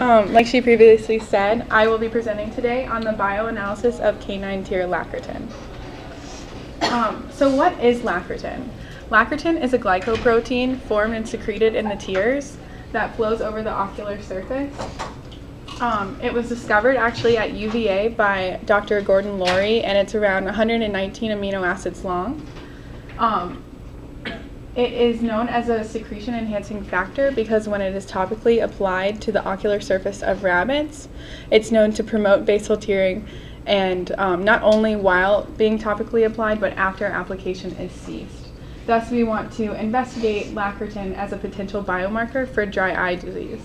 Um, like she previously said, I will be presenting today on the bioanalysis of canine tear lacritin. Um, so what is lacritin? Lacritin is a glycoprotein formed and secreted in the tears that flows over the ocular surface. Um, it was discovered actually at UVA by Dr. Gordon Laurie, and it's around 119 amino acids long. Um, it is known as a secretion enhancing factor because when it is topically applied to the ocular surface of rabbits, it's known to promote basal tearing and um, not only while being topically applied, but after application is ceased. Thus, we want to investigate lacritin as a potential biomarker for dry eye disease.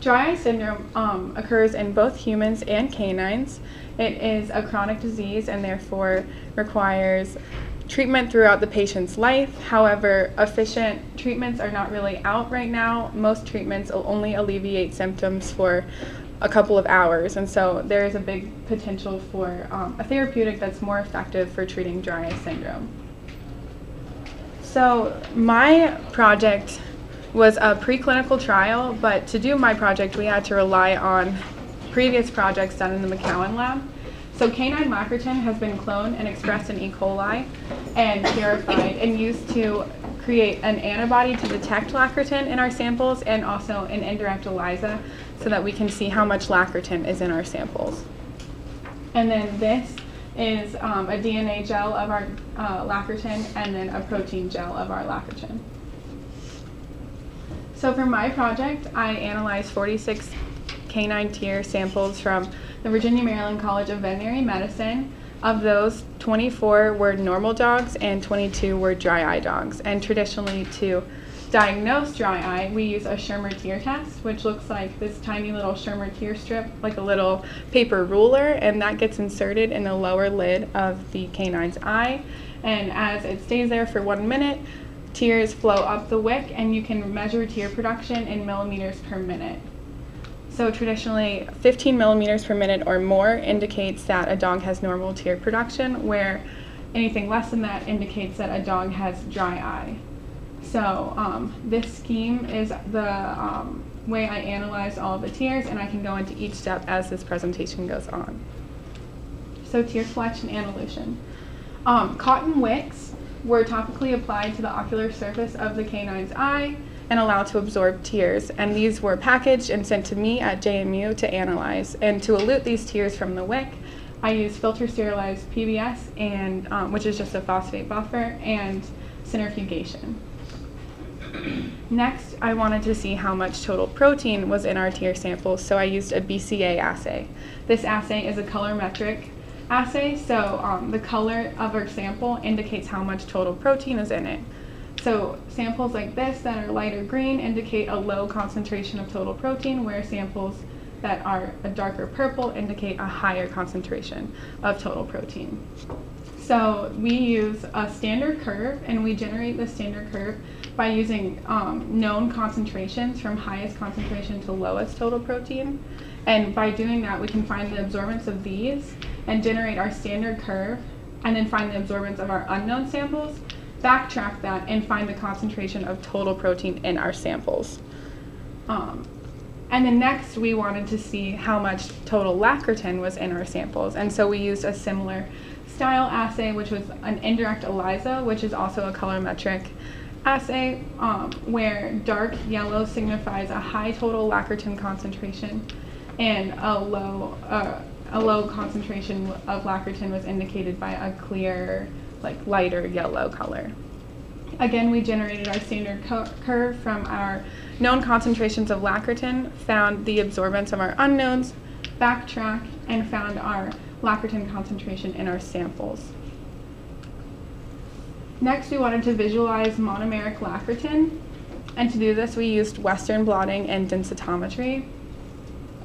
Dry eye syndrome um, occurs in both humans and canines. It is a chronic disease and therefore requires treatment throughout the patient's life. However, efficient treatments are not really out right now. Most treatments will only alleviate symptoms for a couple of hours, and so there is a big potential for um, a therapeutic that's more effective for treating dry eye syndrome. So, my project was a preclinical trial, but to do my project, we had to rely on previous projects done in the McKown lab. So canine lacritin has been cloned and expressed in E. coli and purified and used to create an antibody to detect lacritin in our samples and also an indirect ELISA so that we can see how much lacritin is in our samples. And then this is um, a DNA gel of our uh, and then a protein gel of our lacritin. So for my project, I analyzed 46 canine tear samples from the Virginia Maryland College of Veterinary Medicine. Of those, 24 were normal dogs and 22 were dry eye dogs. And traditionally, to diagnose dry eye, we use a Schirmer tear test, which looks like this tiny little Schirmer tear strip, like a little paper ruler, and that gets inserted in the lower lid of the canine's eye. And as it stays there for one minute, tears flow up the wick, and you can measure tear production in millimeters per minute. So traditionally, 15 millimeters per minute or more indicates that a dog has normal tear production, where anything less than that indicates that a dog has dry eye. So um, this scheme is the um, way I analyze all the tears, and I can go into each step as this presentation goes on. So tear collection and elution. Um, cotton wicks were topically applied to the ocular surface of the canine's eye and allowed to absorb tears. And these were packaged and sent to me at JMU to analyze. And to elute these tears from the wick, I used filter sterilized PBS, and um, which is just a phosphate buffer, and centrifugation. Next, I wanted to see how much total protein was in our tear samples, so I used a BCA assay. This assay is a colorimetric assay, so um, the color of our sample indicates how much total protein is in it. So samples like this that are lighter green indicate a low concentration of total protein, where samples that are a darker purple indicate a higher concentration of total protein. So we use a standard curve and we generate the standard curve by using um, known concentrations from highest concentration to lowest total protein. And by doing that, we can find the absorbance of these and generate our standard curve and then find the absorbance of our unknown samples backtrack that and find the concentration of total protein in our samples. Um, and then next, we wanted to see how much total lacritin was in our samples. And so we used a similar style assay, which was an indirect ELISA, which is also a colorimetric assay, um, where dark yellow signifies a high total lacritin concentration and a low, uh, a low concentration of lacritin was indicated by a clear like lighter yellow color. Again, we generated our standard curve from our known concentrations of lacritin, found the absorbance of our unknowns, backtracked, and found our lacritin concentration in our samples. Next, we wanted to visualize monomeric lacritin, and to do this, we used Western blotting and densitometry.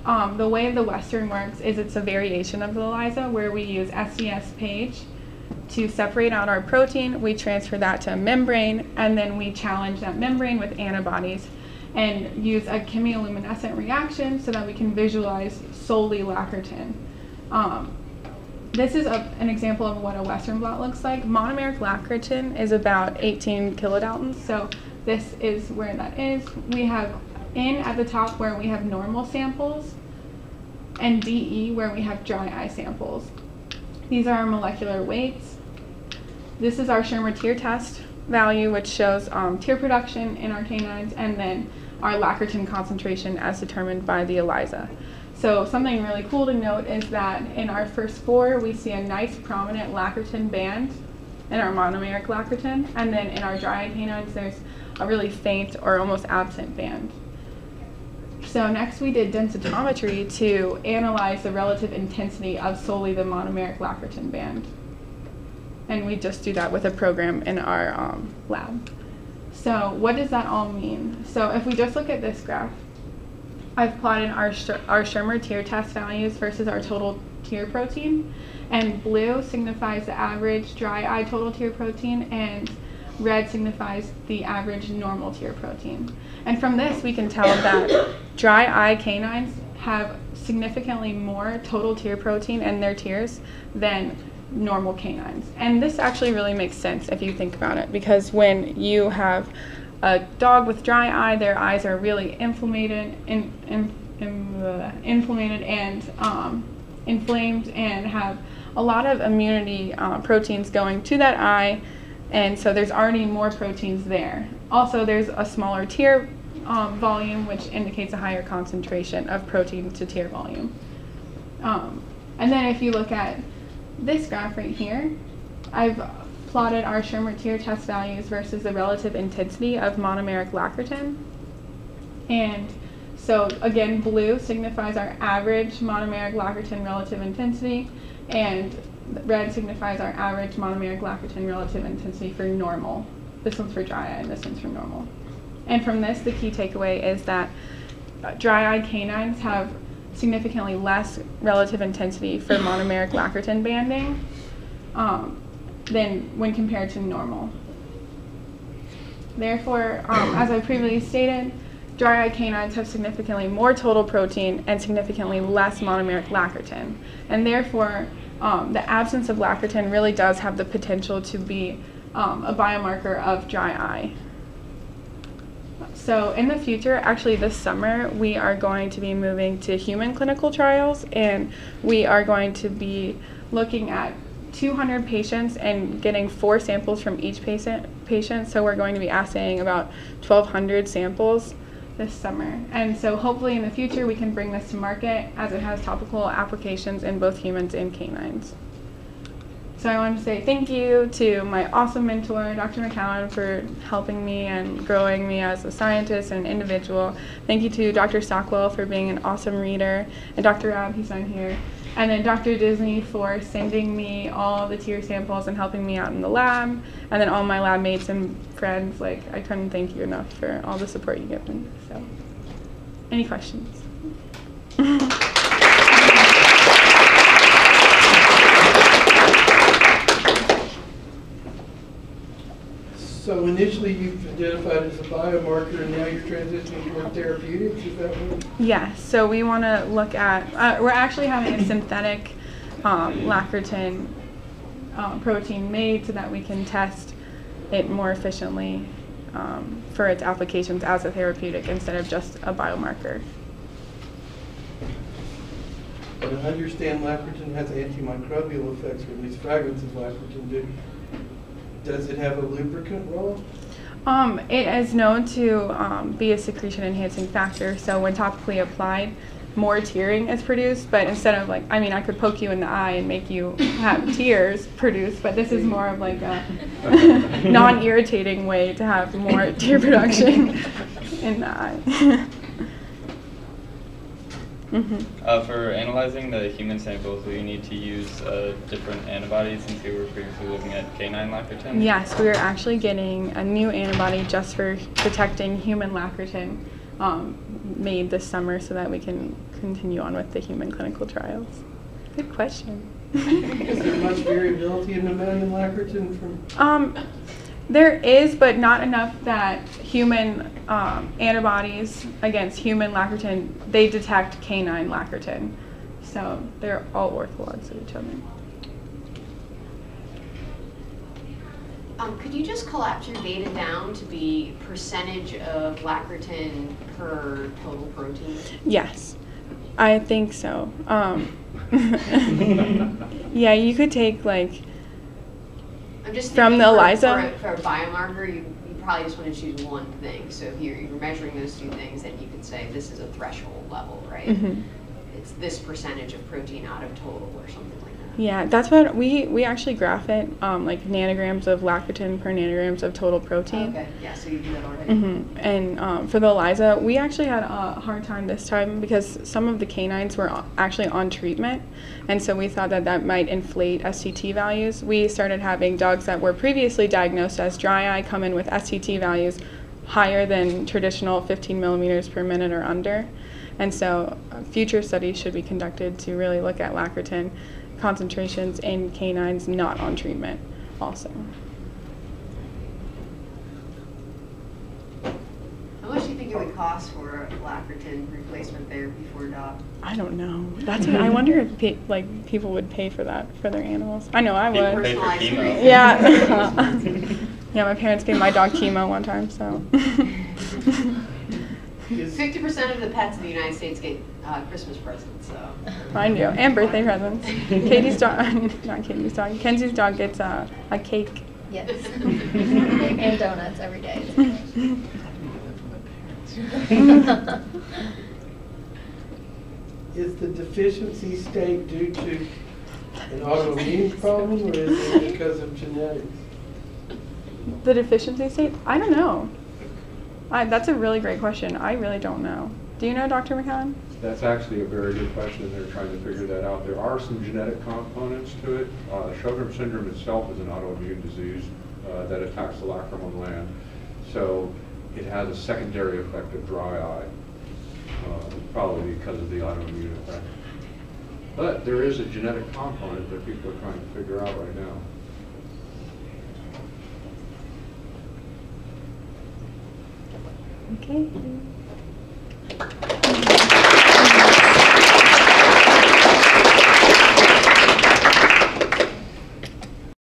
Um, the way the Western works is it's a variation of the ELISA where we use SDS PAGE to separate out our protein, we transfer that to a membrane, and then we challenge that membrane with antibodies and use a chemiluminescent reaction so that we can visualize solely lacritin. Um, this is a, an example of what a Western blot looks like. Monomeric lacritin is about 18 kilodaltons, so this is where that is. We have N at the top where we have normal samples, and DE where we have dry eye samples. These are our molecular weights. This is our Schirmer tear test value, which shows um, tear production in our canines, and then our lacritin concentration as determined by the ELISA. So something really cool to note is that in our first four, we see a nice prominent lacritin band in our monomeric lacritin, and then in our dry canines, there's a really faint or almost absent band. So next we did densitometry to analyze the relative intensity of solely the monomeric lacritin band. And we just do that with a program in our um, lab. So what does that all mean? So if we just look at this graph, I've plotted our, our Schirmer tear test values versus our total tear protein. And blue signifies the average dry eye total tear protein and red signifies the average normal tear protein. And from this we can tell that dry eye canines have significantly more total tear protein in their tears than normal canines. And this actually really makes sense if you think about it because when you have a dog with dry eye, their eyes are really inflamed, in, in, in, uh, inflamed and um, inflamed and have a lot of immunity uh, proteins going to that eye and so there's already more proteins there. Also, there's a smaller tear um, volume, which indicates a higher concentration of protein to tear volume. Um, and then if you look at this graph right here, I've plotted our Schirmer tear test values versus the relative intensity of monomeric lacritin. And so again, blue signifies our average monomeric lacritin relative intensity, and red signifies our average monomeric lacritin relative intensity for normal. This one's for dry eye and this one's for normal. And from this, the key takeaway is that uh, dry eye canines have significantly less relative intensity for monomeric lacritin banding um, than when compared to normal. Therefore, um, as I previously stated, dry eye canines have significantly more total protein and significantly less monomeric lacritin. And therefore, um, the absence of lacritin really does have the potential to be um, a biomarker of dry eye. So in the future, actually this summer, we are going to be moving to human clinical trials and we are going to be looking at 200 patients and getting four samples from each patient. patient. So we're going to be assaying about 1,200 samples this summer. And so hopefully in the future we can bring this to market as it has topical applications in both humans and canines. So I want to say thank you to my awesome mentor, Dr. McKown, for helping me and growing me as a scientist and an individual. Thank you to Dr. Stockwell for being an awesome reader, and Dr. Rab, he's on here, and then Dr. Disney for sending me all the tear samples and helping me out in the lab, and then all my lab mates and friends. Like, I couldn't thank you enough for all the support you give me. So, any questions? So initially you've identified as a biomarker and now you're transitioning toward therapeutics, is that what? Yeah, so we want to look at, uh, we're actually having a synthetic um, lacritin uh, protein made so that we can test it more efficiently um, for its applications as a therapeutic instead of just a biomarker. But I understand lacritin has antimicrobial effects, or at least fragments of lacritin do. Does it have a lubricant role? Um, it is known to um, be a secretion enhancing factor. So when topically applied, more tearing is produced. But instead of like, I mean, I could poke you in the eye and make you have tears produced, but this is more of like a non-irritating way to have more tear production in the eye. Mm-hmm. Uh, for analyzing the human samples, will you need to use uh, different antibodies since you were previously looking at canine lacritin? Yes, we are actually getting a new antibody just for detecting human lacritin um, made this summer so that we can continue on with the human clinical trials. Good question. Is there much variability in the mammalian lacritin from? Um, there is, but not enough that human um, antibodies against human lacritin, they detect canine lacritin. So they're all orthologs of each other. Um, could you just collapse your data down to be percentage of lacritin per total protein? Yes, I think so. Um, yeah, you could take like I'm just From the for- ELISA? For a, for a biomarker, you, you probably just want to choose one thing. So if you're, you're measuring those two things, then you could say this is a threshold level, right? Mhm. It's this percentage of protein out of total or something like that. Yeah, that's what we we actually graph it, um, like nanograms of lacritin per nanograms of total protein. Okay, yeah, so you do that already. hmm And um, for the ELISA, we actually had a hard time this time because some of the canines were actually on treatment, and so we thought that that might inflate SCT values. We started having dogs that were previously diagnosed as dry eye come in with SCT values higher than traditional 15 millimeters per minute or under, and so uh, future studies should be conducted to really look at lacritin concentrations in canines not on treatment, also. How much do you think it would cost for a lacritin replacement therapy for a dog? I don't know. That's what, I wonder if pe- like people would pay for that for their animals. I know I People would. pay for chemo. Yeah. yeah, my parents gave my dog chemo one time, so. Is- Fifty percent of the pets in the United States get uh, Christmas presents, so. Mine do, and birthday presents. Katie's dog, not Katie's dog. Kenzie's dog gets uh, a cake. Yes. and donuts every day. Is the deficiency state due to an autoimmune problem or is it because of genetics? The deficiency state? I don't know. I, that's a really great question. I really don't know. Do you know, Dr. McKown? That's actually a very good question. They're trying to figure that out. There are some genetic components to it. Uh, Sjogren syndrome itself is an autoimmune disease uh, that attacks the lacrimal gland. So it has a secondary effect of dry eye, uh, probably because of the autoimmune effect. But there is a genetic component that people are trying to figure out right now. Okay.